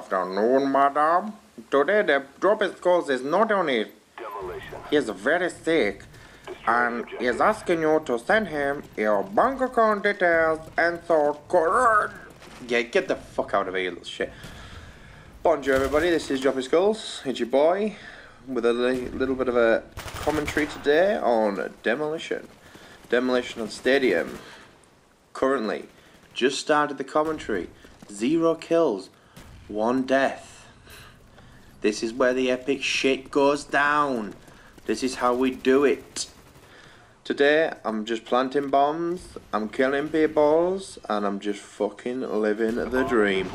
afternoon, madam. Today the is called is not only Demolition. he is very sick and is asking you to send him your bank account details and so correct. Yeah, get the fuck out of here, little shit. Bonjour, everybody. This is Droppy Skulls. It's your boy with a li- little bit of a commentary today on demolition. Demolition on Stadium. Currently, just started the commentary. Zero kills, one death. This is where the epic shit goes down. This is how we do it. Today, I'm just planting bombs, I'm killing peoples, and I'm just fucking living the dream.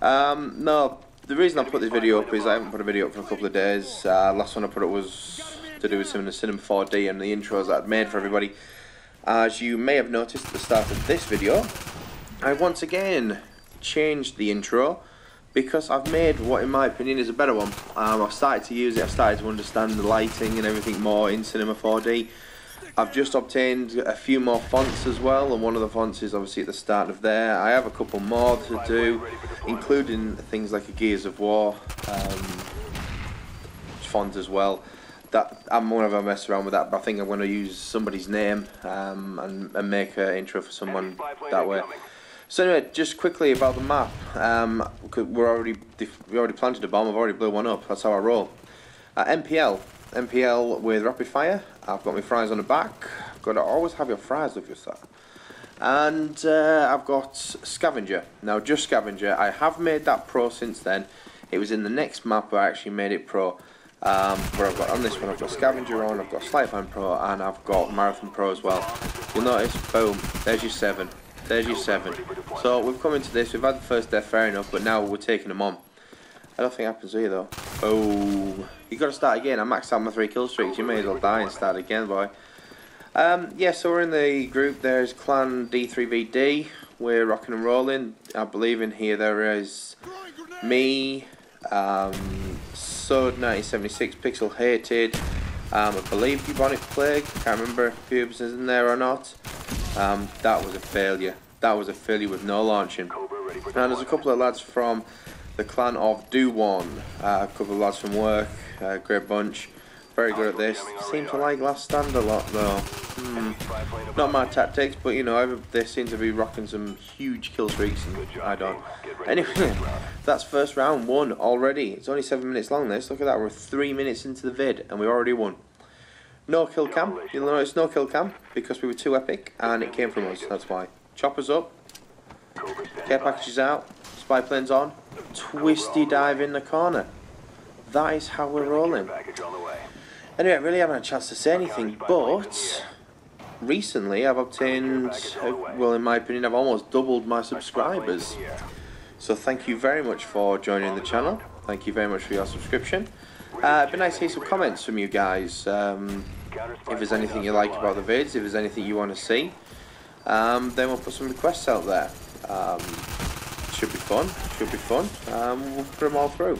Um, no, the reason I put this video up is I haven't put a video up for a couple of days. Uh, last one I put up was to do with some of the Cinema 4D and the intros that I'd made for everybody. As you may have noticed at the start of this video, I once again changed the intro because I've made what in my opinion is a better one. Um, I've started to use it, I've started to understand the lighting and everything more in Cinema 4D. I've just obtained a few more fonts as well, and one of the fonts is obviously at the start of there. I have a couple more to do, including things like a Gears of War um, font as well. That I'm more of a mess around with that, but I think I'm going to use somebody's name um, and, and make an intro for someone that way. So anyway, just quickly about the map. Um, we're already we already planted a bomb. I've already blew one up. That's how I roll. Uh, MPL, MPL with rapid fire. I've got my fries on the back. Got to always have your fries with you, sir. And uh, I've got scavenger. Now just scavenger. I have made that pro since then. It was in the next map where I actually made it pro. Um, where I've got on this one, I've got scavenger on, I've got Sleight of Hand pro, and I've got marathon pro as well. You'll notice, boom, there's your seven. There's your seven. So we've come into this, we've had the first death, fair enough, but now we're taking them on. I don't think happens here though. Oh, you got to start again. I maxed out my three kill streaks. You may as well die and start again, boy. Um, yeah, so we're in the group. There's Clan D3VD. We're rocking and rolling. I believe in here there is me, um, Sod1976, Pixel Hated. Um, I believe Bubonic Plague. Can't remember if Pubes is in there or not. Um, that was a failure. That was a failure with no launching. And there's a couple of lads from the clan of Do One, uh, a couple of lads from work, uh, great bunch, very good at this. Seem to like Last Stand a lot though. Hmm. Not my tactics, but you know, they seem to be rocking some huge kill streaks and I don't. Anyway, that's first round won already. It's only seven minutes long this, look at that, we're three minutes into the vid and we already won. No kill cam, you'll notice no kill cam because we were too epic and it came from us, that's why. Choppers up, Care packages out, spy planes on, twisty dive in the corner. That is how we're rolling. Anyway, I really haven't had a chance to say anything, but recently I've obtained, well, in my opinion, I've almost doubled my subscribers. So thank you very much for joining the channel. Thank you very much for your subscription. Uh, it'd be nice to hear some comments from you guys. Um, if there's anything you like about the vids, if there's anything you want to see, um, then we'll put some requests out there. Um, should be fun. Should be fun. Um, we'll put them all through.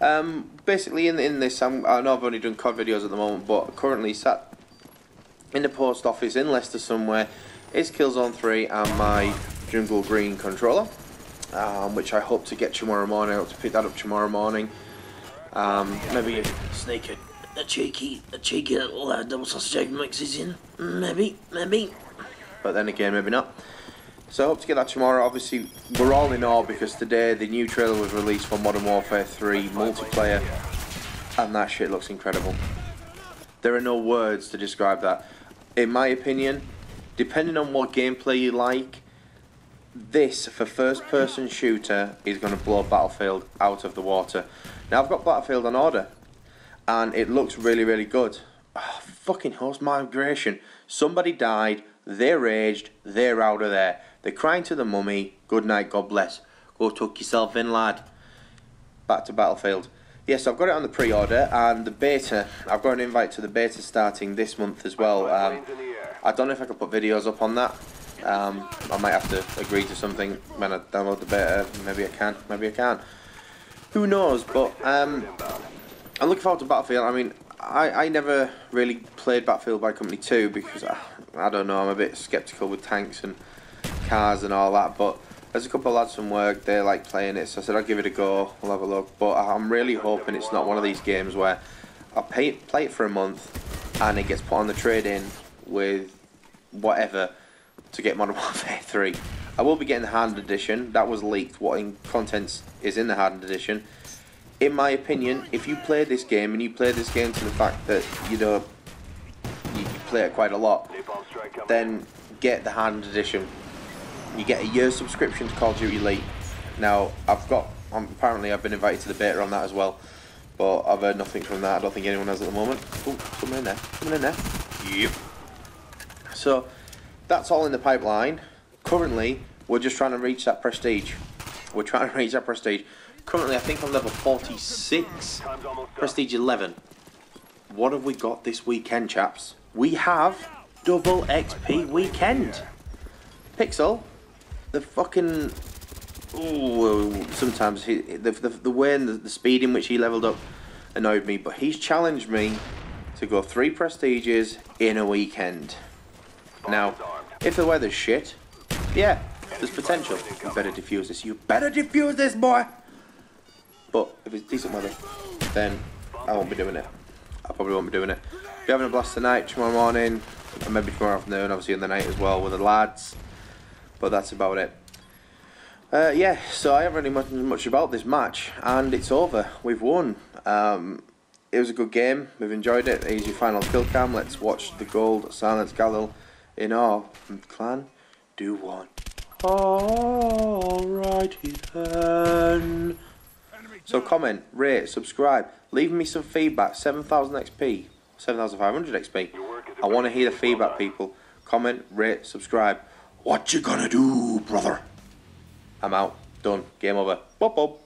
Um, basically, in in this, I'm, I know I've only done COD videos at the moment, but currently sat in the post office in Leicester somewhere is Killzone 3 and my Jungle Green controller, um, which I hope to get tomorrow morning. I hope to pick that up tomorrow morning. Um, maybe sneak a, a cheeky, a cheeky little uh, double sausage egg mixes in. Maybe, maybe. But then again, maybe not. So I hope to get that tomorrow. Obviously, we're all in awe because today the new trailer was released for Modern Warfare 3 multiplayer, and that shit looks incredible. There are no words to describe that. In my opinion, depending on what gameplay you like, this for first person shooter is going to blow Battlefield out of the water. Now I've got Battlefield on order and it looks really really good. Oh, fucking host migration. Somebody died, they're raged, they're out of there. They're crying to the mummy, good night, God bless. Go tuck yourself in lad. Back to Battlefield. Yes, I've got it on the pre-order and the beta. I've got an invite to the beta starting this month as well. Um, Planes in the air. I don't know if I can put videos up on that. Um, I might have to agree to something when I download the beta. Maybe I can, maybe I can't. Who knows? But um, I'm looking forward to Battlefield. I mean, I, I never really played Battlefield Bad Company 2 because I, I don't know, I'm a bit skeptical with tanks and cars and all that. But There's a couple of lads from work, they like playing it, so I said I'll give it a go, we'll have a look. But I'm really hoping it's not one of these games where I pay, play it for a month and it gets put on the trade in with whatever to get Modern Warfare 3. I will be getting the hardened edition, that was leaked, what in contents is in the hardened edition. In my opinion, if you play this game and you play this game to the fact that, you know, you, play it quite a lot, Napalm strike coming. then get the hardened edition. You get a year's subscription to Call of Duty Elite. Now, I've got, um, apparently I've been invited to the beta on that as well, but I've heard nothing from that. I don't think anyone has at the moment. Oh, someone in there. Someone in there. Yep. So, that's all in the pipeline. Currently, we're just trying to reach that prestige. We're trying to reach that prestige. Currently, I think I'm level 46. Time's almost up. Prestige 11. What have we got this weekend, chaps? We have double XP weekend. Pixel, the fucking. Ooh, sometimes he, the, the, the way and the, the speed in which he leveled up annoyed me, but he's challenged me to go three prestiges in a weekend. Now, if the weather's shit, yeah, there's potential. You better defuse this. You better defuse this, boy! But if it's decent weather, then I won't be doing it. I probably won't be doing it. Be having a blast tonight, tomorrow morning, and maybe tomorrow afternoon, obviously in the night as well with the lads. But that's about it. Uh, yeah, so I haven't really much, much about this match, and it's over. We've won. Um, it was a good game. We've enjoyed it. Easy final kill cam. Let's watch the gold silence Galil in our clan do one. Alrighty then. So comment, rate, subscribe, leave me some feedback. 7,000 XP, 7,500 XP. I want to hear the feedback, people. Comment, rate, subscribe. What you gonna do, brother? I'm out. Done. Game over. Bop bop.